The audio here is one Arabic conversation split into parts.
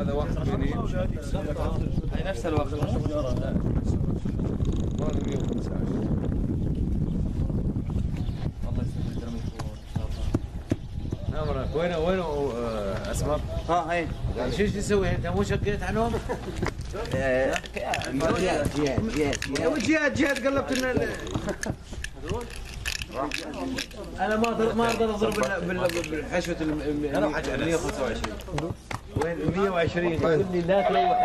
هذا وقت هي نفس الوقت مال 115 الله يسلمك درميكم ان شاء الله نعم وين وين اسماء؟ ها هي يعني شو إيش تسوي انت مو شقيت عنهم؟ جهاد جهاد جهاد جهاد قلبت ان أنا ما ما أقدر اضرب بال- بال- بالحشوه ال 125 وين 120 يقول لي لا تروح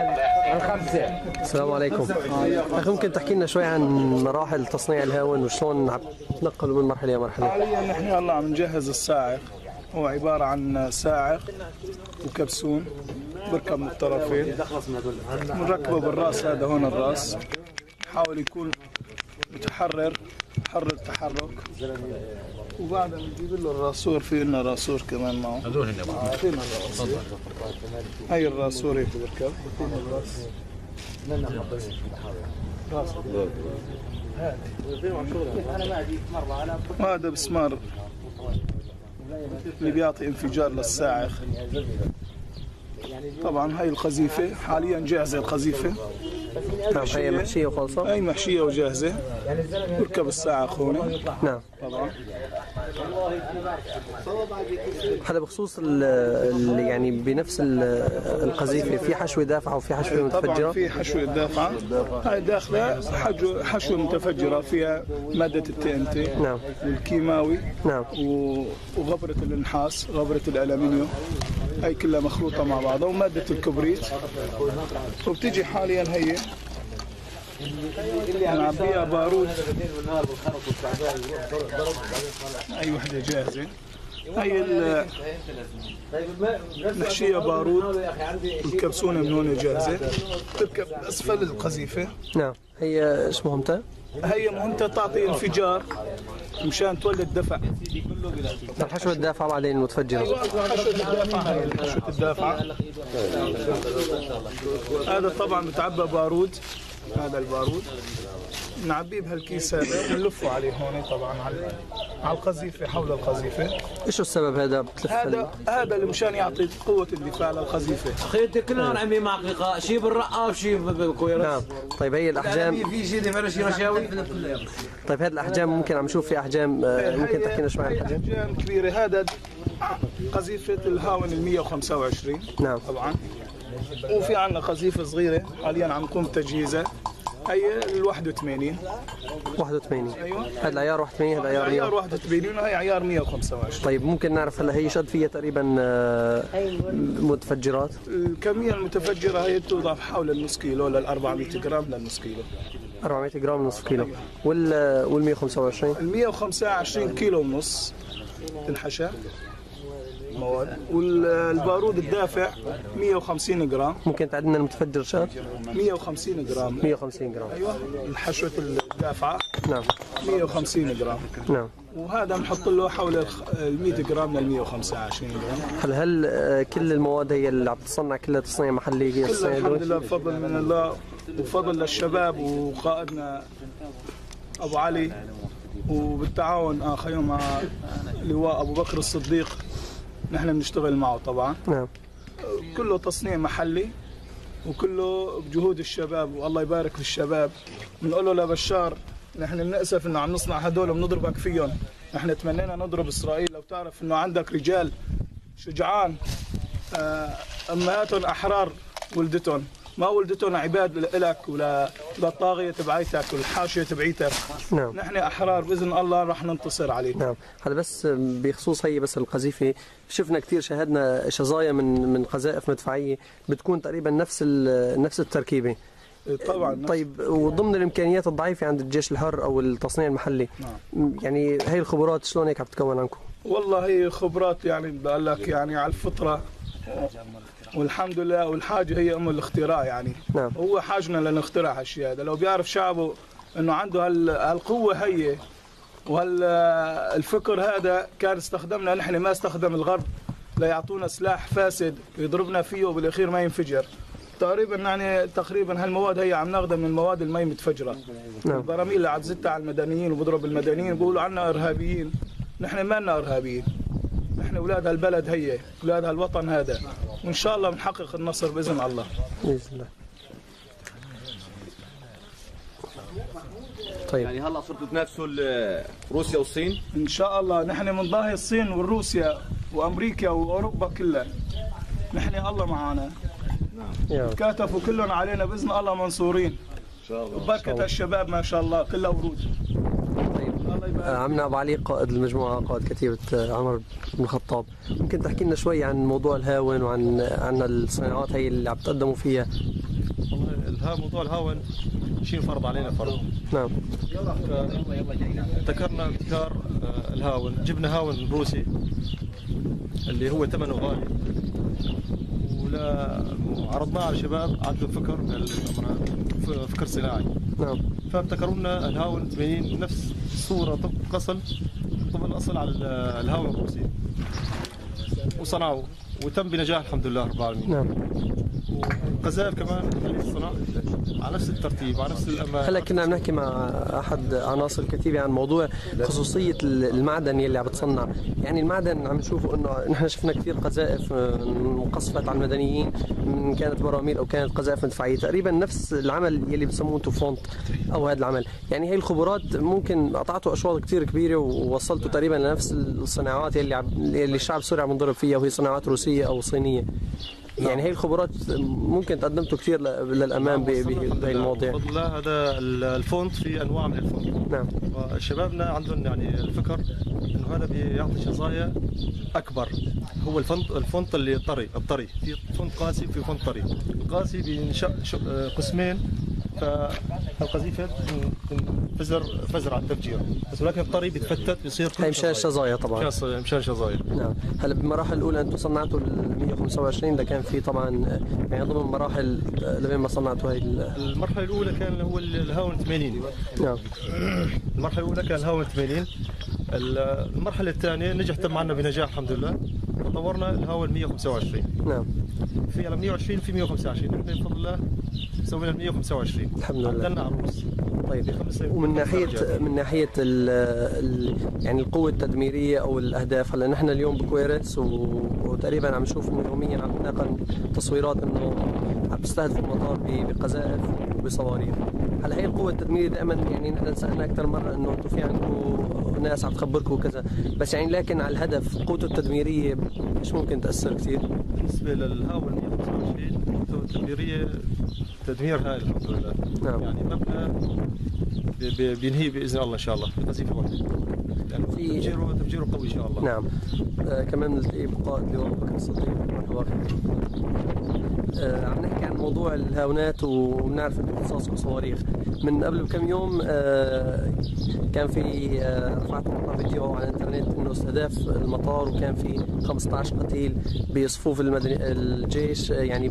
الخمسة. السلام عليكم. أخي ممكن تحكي لنا شوي عن مراحل تصنيع الهاون وشلون عم تنقلوا من مرحلة لمرحله حاليا نحن هلا عم نجهز الساعق هو عبارة عن ساعق وكبسون بركب من الطرفين. بنركبه بالرأس هذا هون الرأس. نحاول يكون متحرر حرر تحرك وبعدها بنجيب له الراسور في لنا راسور كمان معه. هذول هن فينا الراسور. هاي الراسور هيك بركب فينا الراس. راس. وهذا مسمار اللي بيعطي انفجار للساعق طبعا هاي القذيفة حاليا جاهزة القذيفة نعم هي محشية؟ وخالصه هاي محشية وجاهزة؟ بركب الساعق هون نعم. طبعا. هذا بخصوص ال ال- يعني بنفس ال- القذيفة في حشوة دافعة وفي حشوة طبعا متفجرة؟ في حشوة دافعة. هاي داخلة حشوة متفجرة فيها مادة التي ان تي نعم. والكيماوي نعم. وغبرة النحاس غبرة الألمنيوم. هاي كلها مخلوطة مع بعضها ومادة الكبريت. وبتيجي حاليا هي. نعبيها بارود هاي وحدة جاهزة. هاي ال- محشية بارود والكبسونة من هون جاهزة. تركب أسفل القذيفة. نعم. هي إيش مهمتها؟ هي مهمتها تعطي انفجار مشان تولد دفع. الحشوه الدافعه بعدين الدافعة هاي حشوة الدافعة هذا طبعا بتعبى بارود. هذا البارود. نعبيه بهالكيس هذا ونلفه عليه هون طبعا على على القذيفة حول القذيفة. إيش السبب هذا بتلف هذا هذا اللي مشان يعطي قوة الدفاع للقذيفة. أخي أنت كلنا عمي معققه شي بالرقاف شي بالكويرس نعم. طيب هي الاحجام في شي دفع شي رشاوي. طيب هذه الأحجام ممكن عم نشوف في أحجام آه، ممكن تحكي لنا شوي عن هي الأحجام؟ أحجام كبيرة. هذا قذيفة الهاون ال 125 نعم. طبعا. وفي عندنا قذيفة صغيرة حاليا عم نقوم بتجهيزها هي ال 81 81 أيوه. هذا العيار 81 هذا عيار عيار 100 81 وهي عيار 125 طيب ممكن نعرف هلا هي قديش فيها تقريبا آه، متفجرات؟ الكمية المتفجرة هي توضع حول النص كيلو لل 400 جرام للنص كيلو. 400 جرام نصف كيلو. وال وال 125 ال 125 كيلو ونص تنحشى. مواد والبارود الدافع 150 جرام. ممكن تعد لنا المتفجر شاد 150 جرام. 150 جرام. أيوه. الحشوة الدافعة نعم. 150 جرام. نعم. وهذا نحط له حول ال 100 جرام لل 125 جرام. هل هل آه، كل المواد هي اللي عم تصنع؟ كلها تصنيع محلي هي كلها الحمد لله بفضل من الله وفضل للشباب وقائدنا أبو علي. وبالتعاون آخر مع لواء أبو بكر الصديق نحن بنشتغل معه طبعا. نعم. كله تصنيع محلي وكله بجهود الشباب والله يبارك في الشباب. بنقول له لبشار نحن بنأسف إنه عم نصنع هدول وبنضربك فيهم. نحن تمنينا نضرب إسرائيل. لو تعرف إنه عندك رجال شجعان آه، أمهاتهم أحرار ولدتهم. ما ولدتهم عباد لك ولا للطاغيه تبعيتك والحاشية تبعيتك. نعم. نحن أحرار بإذن الله رح ننتصر عليك. نعم. هذا بس بخصوص هي بس القذيفة. شفنا كثير شاهدنا شظايا من من قذائف مدفعية بتكون تقريبا نفس نفس التركيبة. طبعا. طيب وضمن الإمكانيات الضعيفة عند الجيش الحر أو التصنيع المحلي نعم. يعني هي الخبرات شلون هيك عم تتكون عندكم والله هي خبرات يعني بقول لك يعني على الفطرة. والحمد لله والحاجة هي أم الاختراع يعني. نعم. هو حاجنا لنخترع هالشيء هذا. لو بيعرف شعبه إنه عنده هال- هالقوة هي وهالفكر هذا كان استخدمنا نحن ما استخدم الغرب ليعطونا سلاح فاسد يضربنا فيه وبالأخير ما ينفجر. تقريبا يعني تقريبا هالمواد هي عم ناخذها من مواد المي متفجرة. نعم. البراميل اللي عم تزتها على المدنيين وبضرب المدنيين بيقولوا عنا إرهابيين. نحن ما لنا إرهابيين. إحنا أولاد هالبلد هي أولاد هالوطن هذا. وان شاء الله بنحقق النصر بإذن الله. بإذن الله. طيب. يعني هلا صرتوا تنافسوا روسيا والصين؟ إن شاء الله. نحن من ضاهي الصين وروسيا وأمريكا وأوروبا كلها. نحن الله معنا يا رب. كاتفوا كلهم علينا بإذن الله منصورين. إن شاء الله. وبركة الشباب ما شاء الله. كلها ورود طيب الله يبارك آه، عمنا أبو علي قائد المجموعة قائد كتيبة آه، عمر بن الخطاب. ممكن تحكي لنا شوي عن موضوع الهاون وعن عن الصناعات هي اللي عم تقدموا فيها؟ والله موضوع الهاون شيء فرض علينا فرض. نعم. ابتكرنا ابتكار آه، الهاون. جبنا هاون روسي اللي هو ثمنه غالي. ولا عرضناه على شباب عندهم فكر فكر صناعي. نعم. فابتكروا لنا الهاون 80 نفس الصورة. طبق الاصل طبق الأصل على ال- الهاون الروسي. وصنعوه. وتم بنجاح الحمد لله رب العالمين. نعم. وقذائف كمان. اللي الصنع على نفس الترتيب على نفس الامان هلا كنا عم نحكي مع أحد عناصر الكتيبه عن موضوع خصوصية المعدن يلي عم بتصنع. يعني المعدن عم نشوفه إنه نحن شفنا كثير قذائف آه، انقصفت على المدنيين من كانت براميل أو كانت قذائف مدفعية. تقريبا نفس العمل يلي بسموه أنتم فونت أو هذا العمل. يعني هي الخبرات ممكن قطعتوا أشواط كثير كبيرة ووصلتوا تقريبا لنفس الصناعات يلي عم يلي الشعب السوري عم ينضرب فيها وهي صناعات روسية أو صينية. يعني هي الخبرات ممكن قدمتوا كثير للأمام ب- بهي المواضيع. بفضل الله هذا الفونت في أنواع من الفونت. نعم. وشبابنا عندهم يعني الفكر إنه هذا بيعطي شظايا أكبر. هو الفونت الفونت اللي طري الطري. في فونت قاسي في فونت طري. القاسي بينشق آه، قسمين. فالقذيفة تنفجر فزر على التفجير بس ولكن الطري بيتفتت بيصير هي مشان الشظايا طبعا. مشان مشان شظايا. نعم. هلا بالمراحل الأولى أنتم صنعتوا ال 125 ده كان في طبعا يعني ضمن مراحل لبين ما صنعتوا هي ال- المرحلة الأولى كان هو الهاون 80 نعم. المرحلة الأولى كان الهاون 80 المرحلة الثانية نجح تم معنا بنجاح الحمد لله. وطورنا الهاون 125 نعم. في على 120 في 125 نحن بفضل الله سوينا ال 125 الحمد لله. عدلنا عروس طيب في خمس سنين. ومن ناحيه. من ناحية ال ال يعني القوة التدميرية أو الأهداف هلا نحن اليوم بكويرس وتقريبا عم نشوف إنه يوميا عم نتناقل تصويرات إنه عم تستهدف المطار بقذائف وبصواريخ هلا هي القوة التدميرية دائما يعني نحن سألنا أكثر مرة إنه أنتم في عندكم ناس عم تخبركم وكذا بس يعني لكن على الهدف قوته التدميرية مش ممكن تأثر كثير بالنسبة للهاون 125 قوته التدميرية تدمير هائل الحمد لله. نعم. يعني مبنى بي- بي- بينهي بإذن الله إن شاء الله. بقذيفه واحدة لأنه في- تفجيره تفجيره قوي إن شاء الله. نعم. آه كمان نلتقي بقائد لواء بكر الصديق. مرحبا. آه عم نحكي عن موضوع الهاونات وبنعرف انه صواريخ من قبل بكم يوم آه كان في آه رفعت مقطع فيديو على الإنترنت إنه استهداف المطار وكان في 15 قتيل بصفوف المدني الجيش يعني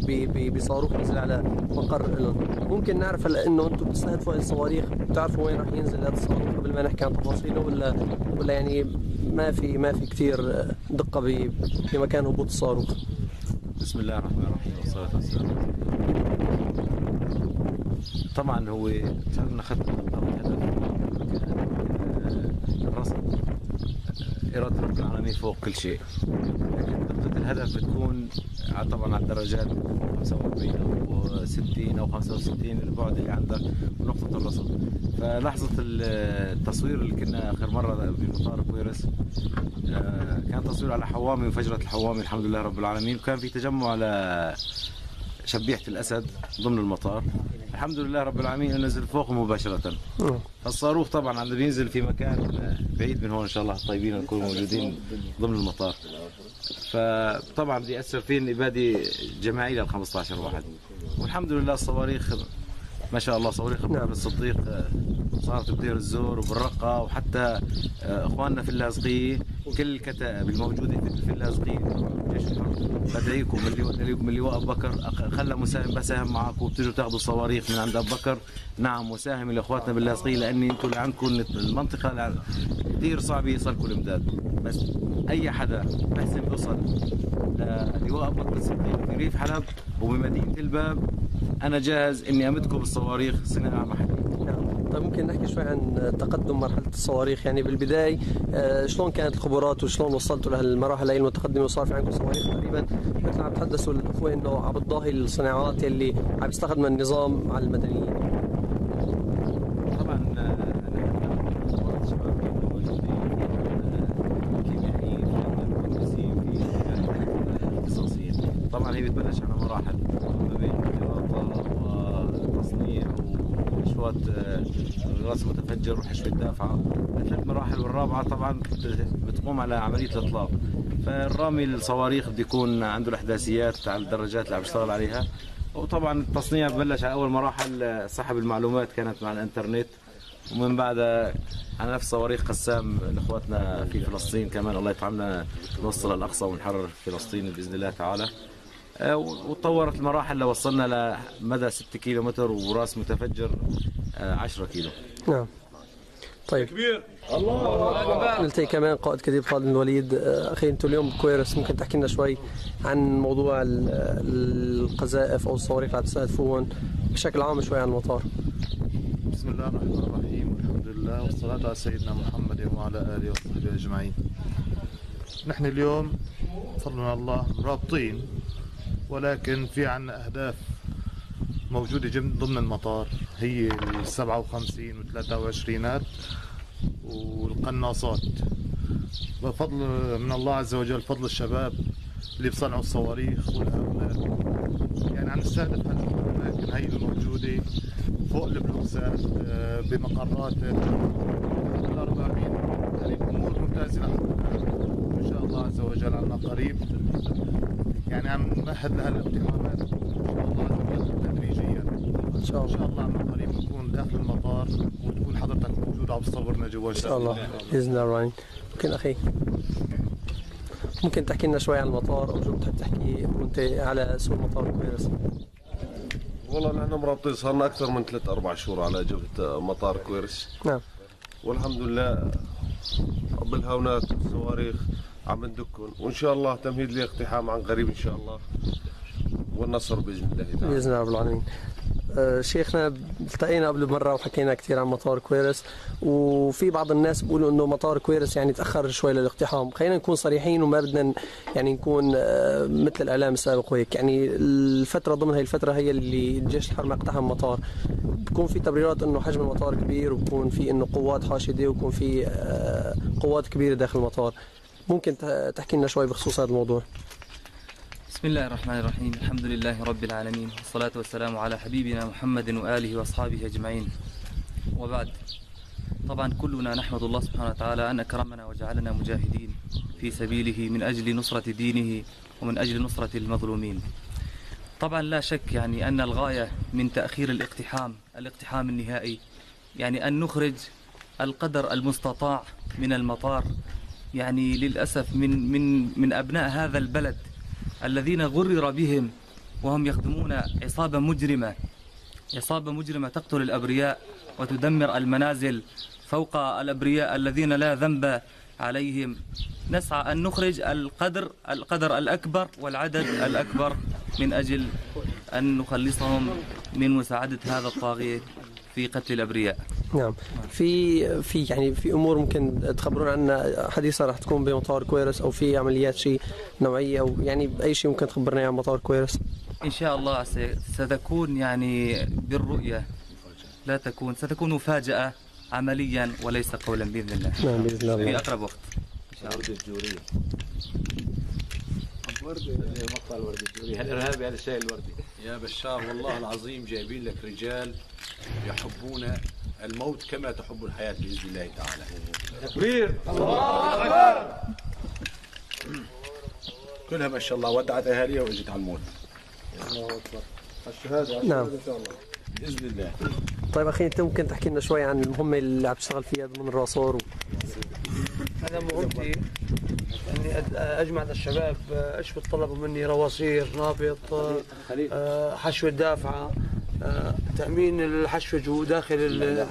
بصاروخ نزل على مقر ممكن نعرف هلا إنه أنتم بتستهدفوا الصواريخ؟ بتعرفوا وين راح ينزل هذا الصاروخ؟ قبل ما نحكي عن تفاصيله ولا ولا يعني ما في ما في كثير دقة بمكان هبوط الصاروخ؟ بسم الله الرحمن الرحيم والصلاة والسلام طبعا هو صرنا خدنا أول هدف آه، الرصد إرادة رب العالمين فوق كل شيء. دقة الهدف بتكون طبعا على الدرجات 45 أو 60 أو 65 البعد اللي عندك ونقطة الرصد فلحظة ال- التصوير اللي كنا آخر مرة بمطار كويرس آه، كان تصوير على حوامي وفجرة الحوامي الحمد لله رب العالمين. وكان في تجمع على شبيحة الأسد ضمن المطار. الحمد لله رب العالمين نزل فوق مباشرة. الصاروخ طبعا عم بينزل في مكان بعيد من هون إن شاء الله الطيبين نكون موجودين ضمن المطار. فطبعا بدي يأثر فيه إبادة جماعية لل 15 واحد. والحمد لله الصواريخ ما شاء الله صواريخ أبو نعم. الصديق آه، صارت بدير الزور وبالرقة وحتى آه، إخواننا في اللاذقية كل الكتائب الموجودة في الحرب بدعيكم اللي من لواء أبو بكر خلى مساهم بساهم معكم وبتجوا تاخذوا صواريخ من عند أبو بكر نعم مساهم لإخواتنا باللاذقية لأني أنتم اللي عندكم المنطقة اللي كثير صعب يصلكم الإمداد بس أي حدا بحسن بيوصل للواء أبو بكر الصديق في ريف حلب وبمدينة الباب أنا جاهز إني أمدكم بالصواريخ صناعة محلية نعم. طيب ممكن نحكي شوي عن تقدم مرحلة الصواريخ؟ يعني بالبداية آه، شلون كانت الخبرات وشلون وصلتوا لهالمراحل هي المتقدمة وصار في عندكم صواريخ تقريبا؟ مثل عم تحدثوا الأخوة إنه عم بتضاهي الصناعات يلي عم يستخدم النظام على المدنيين طبعا آه، نحن كمباراه شباب موجودين آه، كيميائيين مهندسين في اختصاصيين طبعا هي بتبلش على مراحل ما بين خراطه وتصنيع غاز متفجر وحشو الدافعه ثلاث مراحل والرابعة طبعا بت- بتقوم على عملية الإطلاق. فالرامي الصواريخ بده يكون عنده الأحداثيات على الدرجات اللي عم يشتغل عليها. وطبعا التصنيع بلش على أول مراحل سحب المعلومات كانت مع الإنترنت. ومن بعدها على نفس صواريخ قسام لإخواتنا في فلسطين كمان. الله يطعمنا نوصل الأقصى ونحرر فلسطين بإذن الله تعالى. آه، وتطورت المراحل. لوصلنا لمدى 6 كيلو متر وراس متفجر. 10 كيلو. نعم. طيب. كبير. الله. قلت كمان قائد كتيب خالد بن الوليد. آه، أخي أنتم اليوم بكويرس ممكن تحكي لنا شوي عن موضوع ال- القذائف أو الصواريخ اللي عم تستهدفوهم بشكل عام شوي عن المطار. بسم الله الرحمن الرحيم. والحمد لله والصلاة على سيدنا محمد وعلى آله وصحبه أجمعين. نحن اليوم بفضل من الله رابطين ولكن في عنا أهداف موجودة ضمن المطار. هي ال 57 و 23 والقناصات. بفضل من الله عز وجل فضل الشباب اللي بصنعوا الصواريخ والهاونات يعني عم نستهدف هالأماكن هي الموجودة فوق البلوسات آه، بمقرات ال 400 يعني امور ممتازة. إن شاء الله عز وجل عنا قريب. يعني عم نمهد لها الاقتحامات إن شاء الله عز وجل. تدريجيا. إن شاء إن شاء الله الله عنا قريب نكون داخل المطار وتكون حضرتك موجود عم تصورنا جوا إن شاء الله. بإذن الله الرحمن ممكن أخي؟ ممكن تحكي لنا شوي عن المطار أو شو بتحب تحكي وأنت على سوق مطار كويرس والله نحن مرابطين صار لنا أكثر من ثلاث أربع شهور على جبهه مطار كويرش نعم. والحمد لله بالهاونات والصواريخ عم ندكن وإن شاء الله تمهيد لاقتحام عن قريب إن شاء الله. والنصر بإذن الله تعالى. بإذن رب العالمين. آه، شيخنا التقينا قبل مرة وحكينا كثير عن مطار كويرس وفي بعض الناس بيقولوا إنه مطار كويرس يعني تأخر شوي للاقتحام. خلينا نكون صريحين وما بدنا يعني نكون آه، مثل الأعلام السابق وهيك. يعني الفترة ضمن هي الفترة هي اللي الجيش الحر ما اقتحم مطار. بكون في تبريرات إنه حجم المطار كبير وبكون في إنه قوات حاشدة وبكون في آه، قوات كبيرة داخل المطار. ممكن تحكي لنا شوي بخصوص هذا الموضوع؟ بسم الله الرحمن الرحيم. الحمد لله رب العالمين والصلاة والسلام على حبيبنا محمد وآله وأصحابه أجمعين. وبعد. طبعا كلنا نحمد الله سبحانه وتعالى أن أكرمنا وجعلنا مجاهدين في سبيله من أجل نصرة دينه ومن أجل نصرة المظلومين. طبعا لا شك يعني أن الغاية من تأخير الاقتحام الاقتحام النهائي يعني أن نخرج القدر المستطاع من المطار يعني للأسف من من من أبناء هذا البلد الذين غرر بهم وهم يخدمون عصابة مجرمة. عصابة مجرمة تقتل الأبرياء وتدمر المنازل فوق الأبرياء الذين لا ذنب عليهم. نسعى أن نخرج القدر القدر الأكبر والعدد الأكبر من أجل أن نخلصهم من مساعدة هذا الطاغية في قتل الأبرياء. نعم. في في يعني في أمور ممكن تخبرونا عنها حديثة راح تكون بمطار كويرس أو في عمليات شيء نوعية أو يعني بأي شيء ممكن تخبرنا عن مطار كويرس؟ إن شاء الله س- ستكون يعني بالرؤية. لا تكون ستكون مفاجأة عمليا وليس قولا بإذن الله. نعم بإذن في الله أقرب وقت. مقطع الوردي الجوري الارهابي هذا الشاي الوردي يا بشار والله العظيم جايبين لك رجال يحبون الموت كما تحب الحياة بإذن الله تعالى. كبير كلها ما شاء الله ودعت أهاليها وإجت على الموت. نعم. بإذن الله. طيب أخي أنت ممكن تحكي لنا شوي عن المهمة اللي عم تشتغل فيها ضمن الراسور؟ أنا مهمتي إني أد- أجمع الشباب إيش بتطلبوا مني رواسير نابط آه، حشوة آه، تأمين الحشوة جو داخل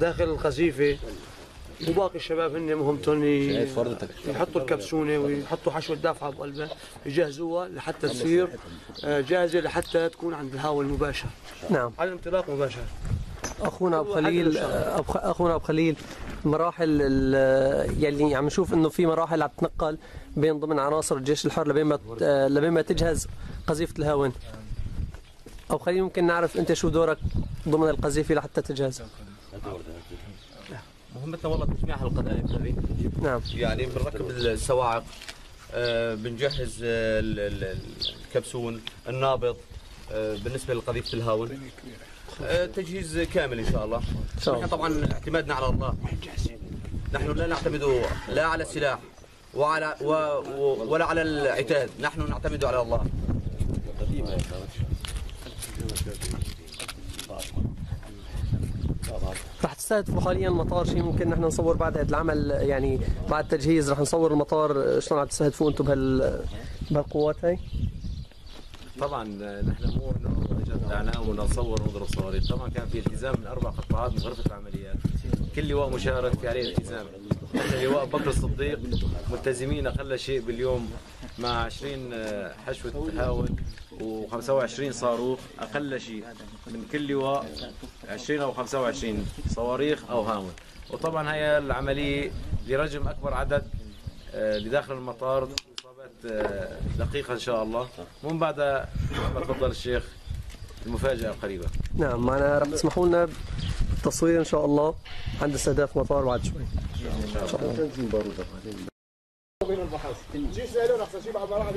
داخل القذيفة. وباقي الشباب هن مهمتهم يحطوا الكبسونة ويحطوا حشوة دافعة بقلبها يجهزوها لحتى تصير آه، جاهزة لحتى تكون عند الهواء المباشر. نعم. على الانطلاق مباشر. أخونا أبو خليل أبو- أخونا أبو خليل مراحل ال- يلي عم نشوف إنه في مراحل عم تتنقل بين ضمن عناصر الجيش الحر لبين ما ت- لبين ما تجهز قذيفة الهاون. ابو خليل ممكن نعرف أنت شو دورك ضمن القذيفة لحتى تجهز مهمتنا والله تجميع القذائف هذه. نعم. يعني بنركب السواعق آه، بنجهز آه، ال- ال- الكبسون النابض آه، بالنسبة لقذيفة الهاون. آه، تجهيز كامل إن شاء الله. شاء الله. نحن طبعا اعتمادنا على الله. نحن لا نعتمد لا على السلاح وعلى و ولا على العتاد. نحن نعتمد على الله. تستهدفوا حاليا مطار شيء ممكن نحن نصور بعد هذا العمل يعني بعد التجهيز رح نصور المطار. شلون عم تستهدفوه أنتم بهال بهالقوات هاي؟ طبعا نحن مو انه اجت اعلام ونصور ونضرب صواريخ. طبعا كان في التزام من أربع قطاعات من غرفة العمليات. كل لواء مشارك في عليه التزام لواء بكر الصديق ملتزمين أقل شيء باليوم مع 20 حشوه هاون و25 صاروخ أقل شيء من كل لواء 20 أو 25 صواريخ أو هاون وطبعا هي العملية لرجم أكبر عدد آه، لداخل المطار اصابات آه، دقيقة إن شاء الله. ومن بعدها تفضل الشيخ المفاجأة قريبه نعم معنا رح تسمحوا لنا بالتصوير إن شاء الله. عند استهداف مطار بعد شوي. إن شاء الله.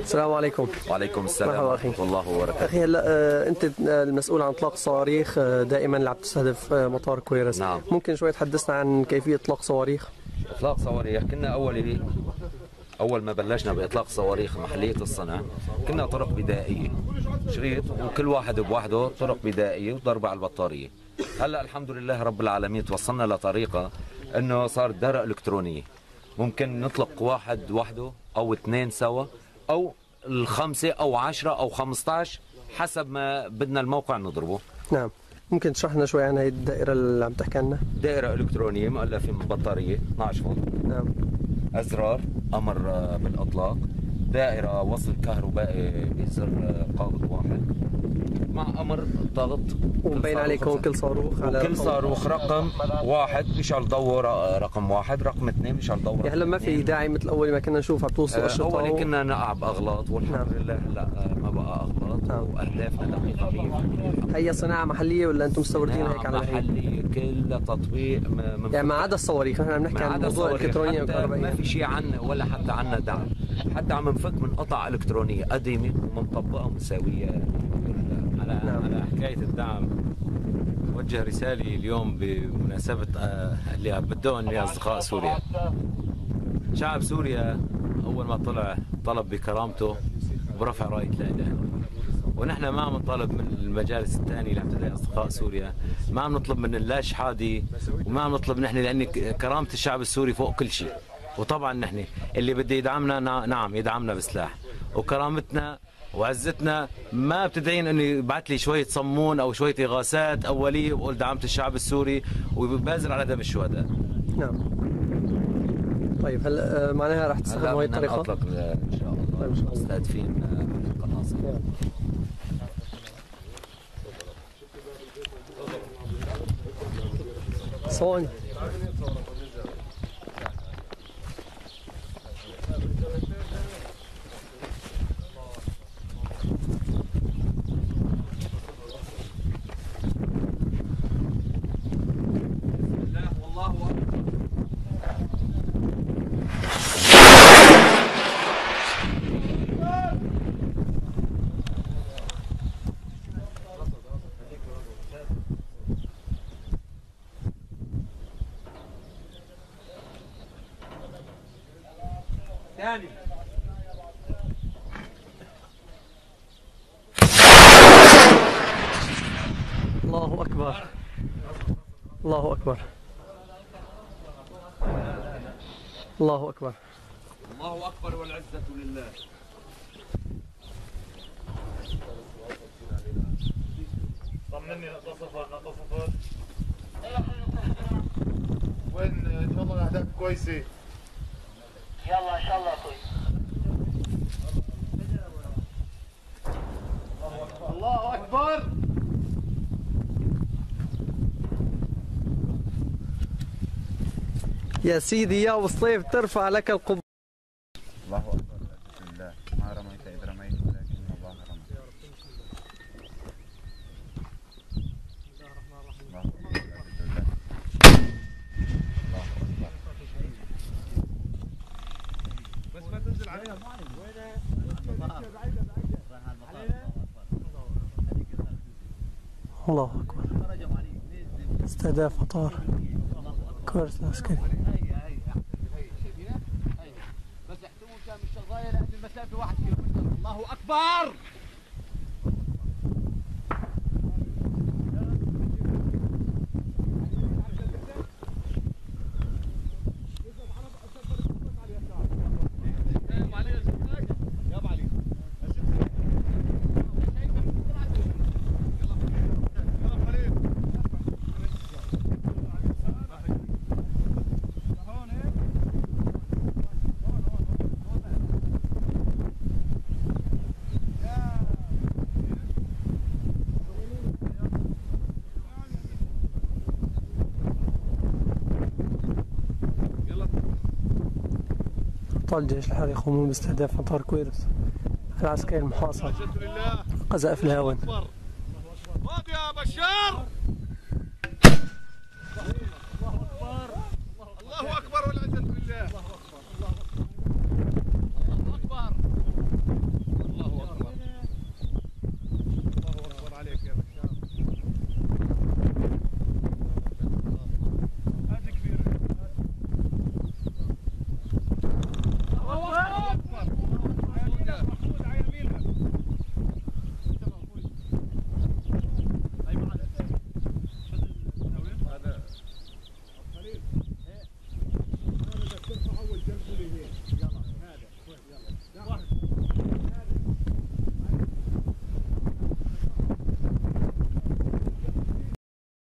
السلام عليكم. وعليكم السلام. مرحبا. ورحمة الله وبركاته. أخي هلا آه، أنت المسؤول عن إطلاق صواريخ آه، دائما اللي عم تستهدف آه، مطار كويرس. نعم. ممكن شوي تحدثنا عن كيفية إطلاق صواريخ؟ إطلاق صواريخ كنا أول أول ما بلشنا بإطلاق صواريخ محلية الصنع كنا طرق بدائية. شريط وكل واحد بوحده طرق بدائية وضرب على البطارية. هلا الحمد لله رب العالمين توصلنا لطريقة إنه صار دارة الكترونية ممكن نطلق واحد وحده أو اثنين سوا أو الخمسة أو عشرة أو خمسطعش حسب ما بدنا الموقع نضربه. نعم. ممكن تشرح لنا شوي عن هي الدائرة اللي عم تحكي عنها؟ دائرة إلكترونية مؤلفة من بطارية 12 فولت نعم. أزرار أمر آه، بالإطلاق. دائرة وصل كهربائي بزر آه، قابض واحد. مع أمر ضغط ومبين عليكم كل صاروخ على كل صاروخ رقم واحد. بيشعل ضوء ر- رقم واحد رقم اثنين بيشعل ضوء يعني هلا ما في داعي مثل أول ما كنا نشوف عم توصل آه، اشرطه أول و- كنا نقع بأغلاط والحمد لله هلا آه، ما بقى أغلاط وأهدافنا دقيقة. 100% هي صناعة محلية ولا أنتم مستوردين هيك على الحين؟ كلها تطبيق من يعني ما عدا الصواريخ نحن عم نحكي ما عن موضوع حتى ما في شيء عنا ولا حتى عنا دعم. حتى عم نفك من قطع إلكترونية قديمة ومنطبقة ومساوية. على على حكاية الدعم وجه رسالة اليوم بمناسبة آه، اللي بدون لأصدقاء سوريا. شعب سوريا أول ما طلع طلب بكرامته برفع راية لا إله إلا الله. ونحن ما عم نطالب من المجالس الثانية اللي عم تدعي أصدقاء سوريا. ما عم نطلب من اللاش حادي وما عم نطلب نحن لأن ك- كرامة الشعب السوري فوق كل شيء. وطبعا نحن اللي بده يدعمنا نا- نعم يدعمنا بسلاح. وكرامتنا وعزتنا ما بتدعين إنه يبعث لي شوية صمون أو شوية إغاثات اوليه وبقول دعمت الشعب السوري وبازر على دم الشهداء. نعم. طيب هلا آه، معناها رح تستخدموا هلا هي الطريقة؟ نطلق آه، إن شاء الله. مستهدفين آه، Sony. الله أكبر. الله أكبر. الله أكبر والعزة لله. طمني نقطة صفر وين؟ إن شاء الله الأهداف كويسة. يلا إن شاء الله أخوي الله أكبر. يا سيدي يا والصيف ترفع لك القبة الله أكبر. بسم الله ما رميت إذ رميت ولكن الله رمى. الله بسم الله الله أكبر. بس ما تنزل علينا الله أكبر استهداف مطار كوارث العسكري بس احتموا كان مش شغاله لأن المسافه واحد كيلو الله اكبر أبطال الجيش الحر يقومون باستهداف مطار كويرس. العسكري المحاصر. قذائف الهاون.